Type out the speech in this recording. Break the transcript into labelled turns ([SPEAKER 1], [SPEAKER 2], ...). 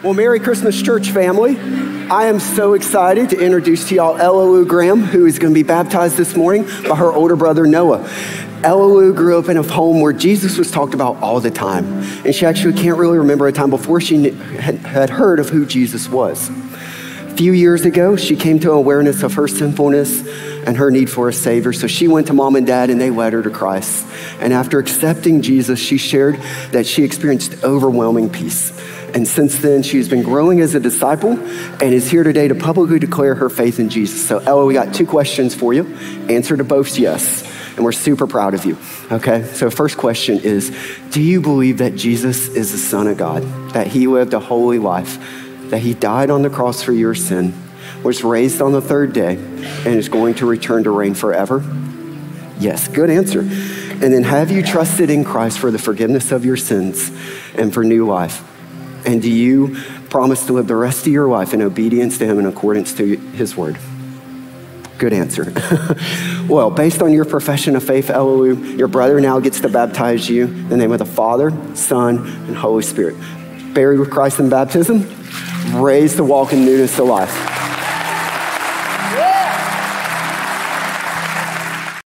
[SPEAKER 1] Well, Merry Christmas, church family. I am so excited to introduce to y'all Ella Graham, who is going to be baptized this morning by her older brother Noah. Ella grew up in a home where Jesus was talked about all the time, and she actually can't really remember a time before she had heard of who Jesus was. Few years ago, she came to awareness of her sinfulness and her need for a Savior, so she went to mom and dad and they led her to Christ. And after accepting Jesus, she shared that she experienced overwhelming peace and since then, she's been growing as a disciple and is here today to publicly declare her faith in Jesus. So, Ella, we got two questions for you. Answer to both yes. And we're super proud of you. Okay? So, first question is Do you believe that Jesus is the Son of God? That he lived a holy life? That he died on the cross for your sin? Was raised on the third day and is going to return to reign forever? Yes, good answer. And then have you trusted in Christ for the forgiveness of your sins and for new life? And do you promise to live the rest of your life in obedience to Him in accordance to His word? Good answer. well, based on your profession of faith, Ella-Lu, your brother now gets to baptize you in the name of the Father, Son, and Holy Spirit. Buried with Christ in baptism, raised to walk in newness of life.